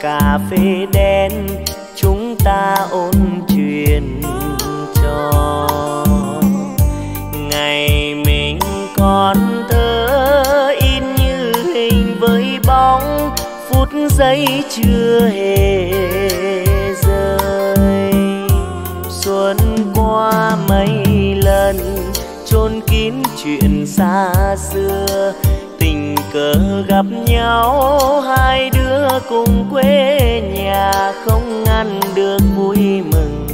cà phê đen, chúng ta ôn chuyện cho ngày mình còn thơ in như hình với bóng, phút giây chưa hề rơi. Xuân qua mấy lần, chôn kín chuyện xa xưa cờ gặp nhau, hai đứa cùng quê nhà không ngăn được vui mừng.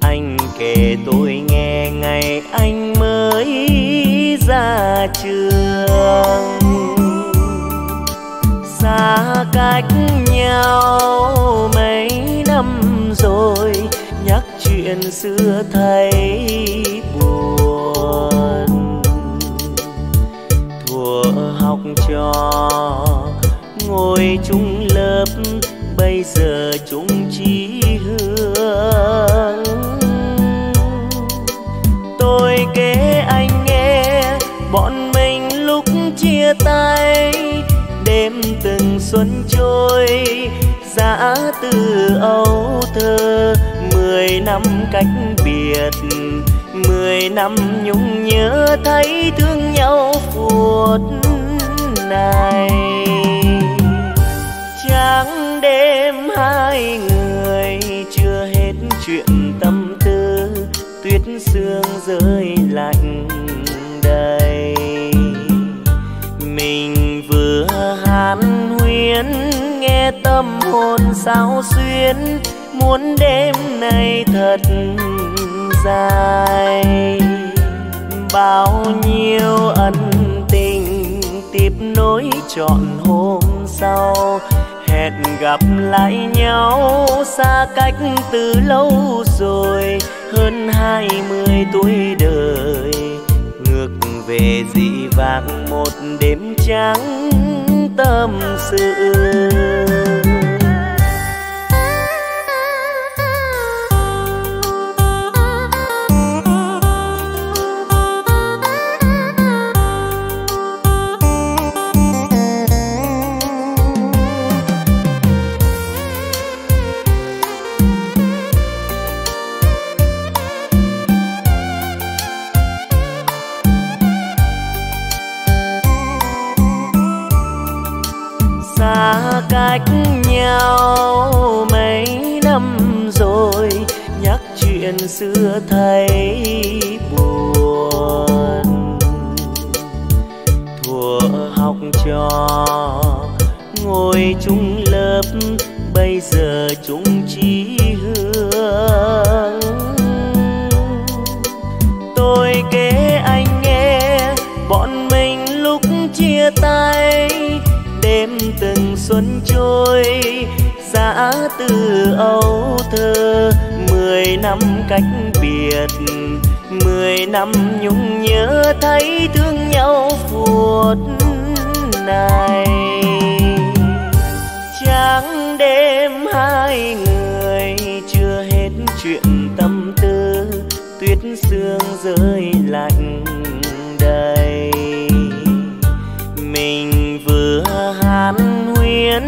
Anh kể tôi nghe ngày anh mới ra trường. Xa cách nhau mấy năm rồi, nhắc chuyện xưa thấy học trò. Ngồi chung lớp, bây giờ chung chí hướng. Tôi kể anh nghe, bọn mình lúc chia tay. Đêm từng xuân trôi giã từ âu thơ. Mười năm cách biệt, mười năm nhung nhớ, thấy thương nhau phụt này. Trắng đêm hai người, chưa hết chuyện tâm tư, tuyết sương rơi lạnh đầy. Mình vừa hàn huyên, nghe tâm hồn sao xuyên muốn đêm này thật dài. Bao nhiêu ân tiếp nối trọn hôm sau. Hẹn gặp lại nhau xa cách từ lâu rồi, hơn hai mươi tuổi đời. Ngược về dị vàng một đêm trắng tâm sự. xưa thấy buồn. Thuở học trò, ngồi chung lớp, bây giờ chung chí hướng. Tôi kể anh nghe, bọn mình lúc chia tay, đêm từng xuân trôi giã từ âu thơ mười năm cách biệt, mười năm nhung nhớ thấy thương nhau phút này tráng đêm hai người chưa hết chuyện tâm tư, tuyết sương rơi lạnh đầy mình vừa hàn huyên,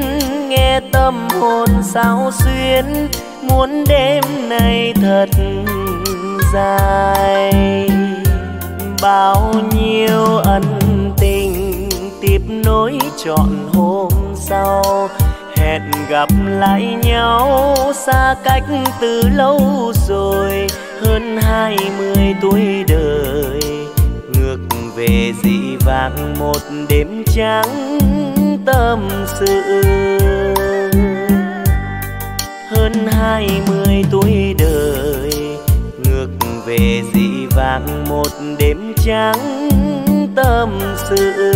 nghe tâm hồn sao xuyên muốn đêm nay thật dài. Bao nhiêu ân tình tiếp nối trọn hôm sau, hẹn gặp lại nhau xa cách từ lâu rồi. Hơn hai mươi tuổi đời, ngược về dị vàng một đêm trắng tâm sự hơn hai mươi tuổi đời. Ngược về dị vàng một đêm trắng tâm sự.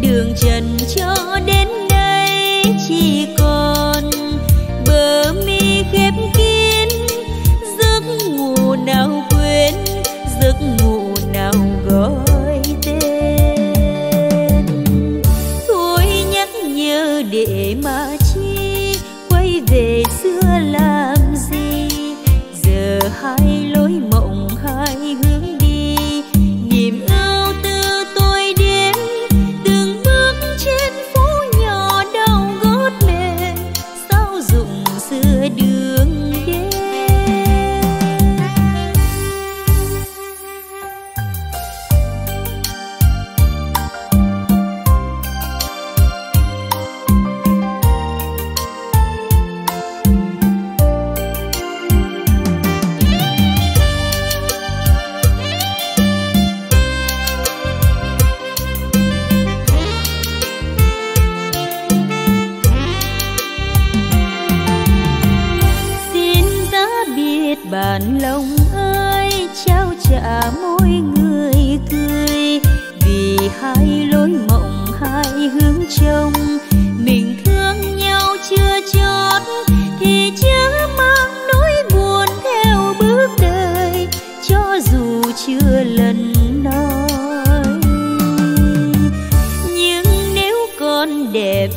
Đường trần cho đêm.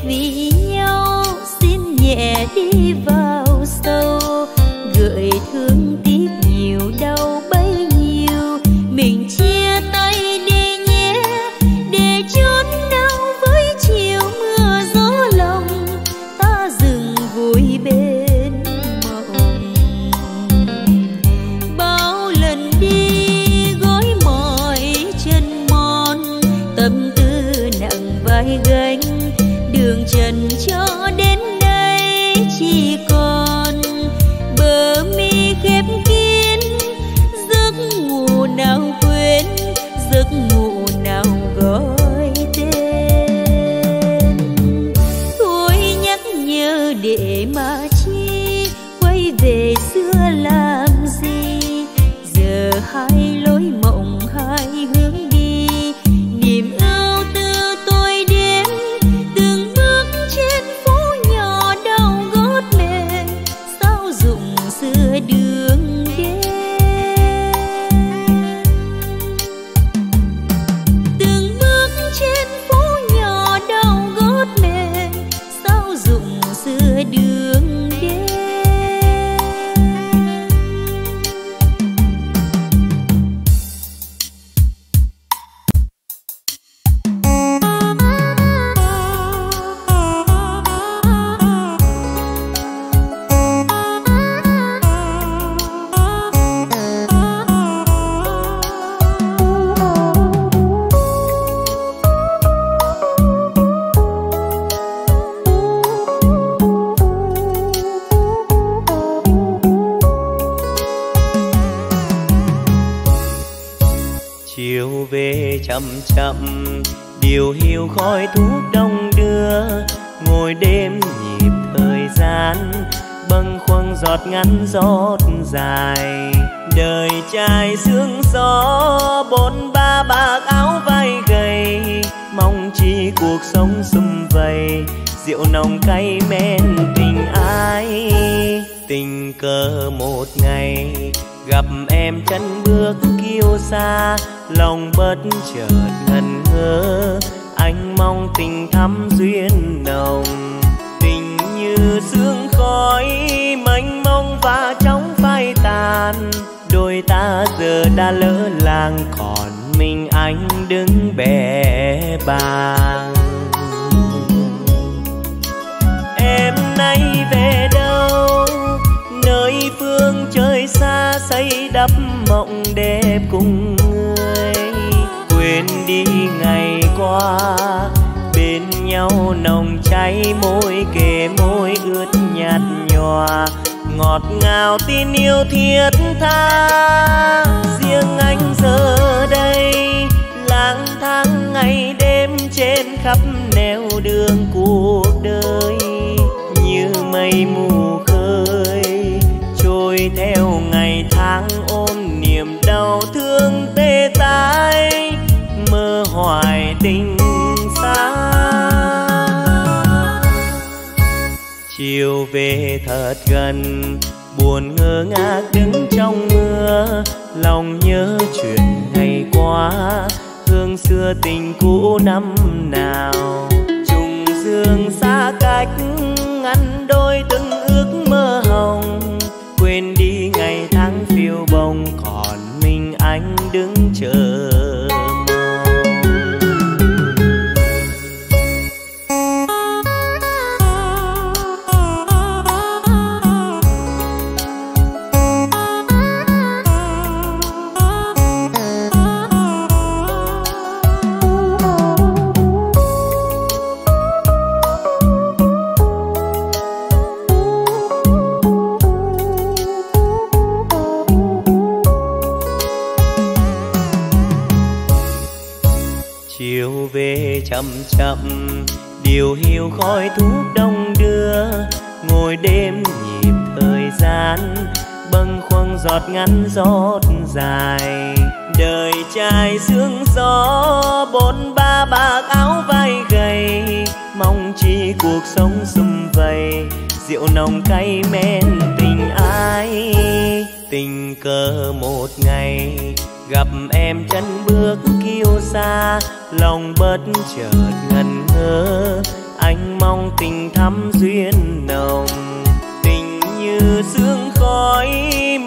Trần chiều về chậm chậm. Điều hiu khói thuốc đông đưa, ngồi đêm nhịp thời gian. Bâng khuâng giọt ngắn giọt dài, đời trai sương gió. Bốn ba bạc áo vai gầy, mong chi cuộc sống sum vầy. Rượu nồng cay men tình ai, tình cờ một ngày gặp em chân bước kiêu xa lòng bất chợt ngần ngơ. Anh mong tình thắm duyên nồng, tình như sương khói mênh mông và chóng phai tàn. Đôi ta giờ đã lỡ làng, còn mình anh đứng bè bàng đẹp cùng người, quên đi ngày qua. Bên nhau nồng cháy môi kề môi ướt nhạt nhòa. Ngọt ngào tin yêu thiết tha. Riêng anh giờ đây, lang thang ngày đêm trên khắp nẻo đường cuộc đời. Về thật gần. Buồn ngơ ngác đứng trong mưa, lòng nhớ chuyện ngày qua. Hương xưa tình cũ năm nào, trùng dương xa cách. Ngắn giọt dài. Đời trai sương gió, bốn ba bạc áo vai gầy. Mong chi cuộc sống sum vầy, rượu nồng cay men tình ai. Tình cờ một ngày, gặp em chân bước kiêu xa lòng bất chợt ngần ngơ anh mong tình thắm duyên nồng. Tình như sương khói,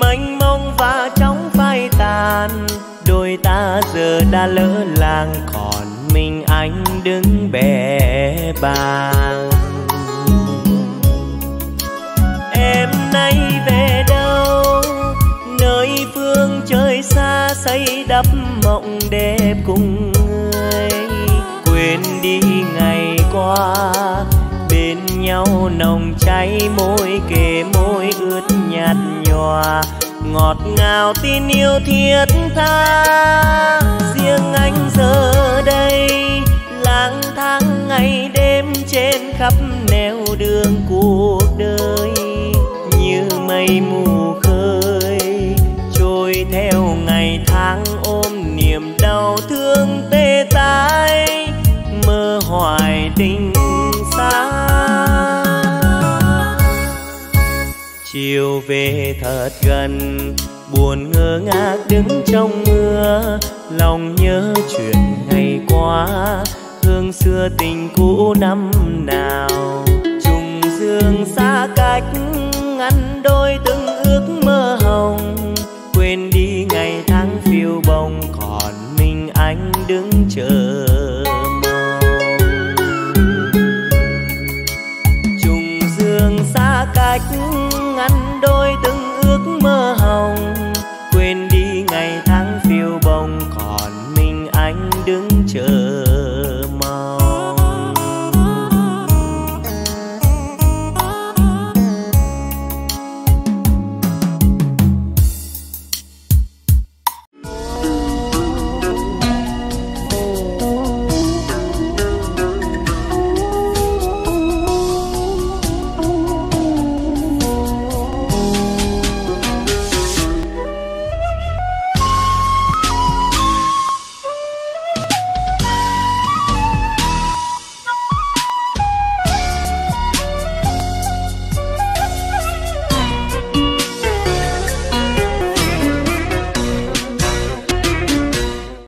mênh mông và chóng phai tàn, đôi ta giờ đã lỡ làng, còn mình anh đứng bè bàng. Em nay về đâu? Nơi phương trời xa xây đắp mộng đẹp cùng người. Quên đi ngày qua, bên nhau nồng cháy môi kề môi ướt nhạt nhòa ngọt ngào tin yêu thiết tha. Riêng anh giờ đây lang thang ngày đêm trên khắp nẻo đường cuộc đời. Như mây mù khơi, trôi theo ngày tháng ôm niềm đau thương tê tái. Mơ hoài tình chiều về thật gần. Buồn ngơ ngác đứng trong mưa, lòng nhớ chuyện ngày qua. Hương xưa tình cũ năm nào, trùng dương xa cách ngăn đôi từng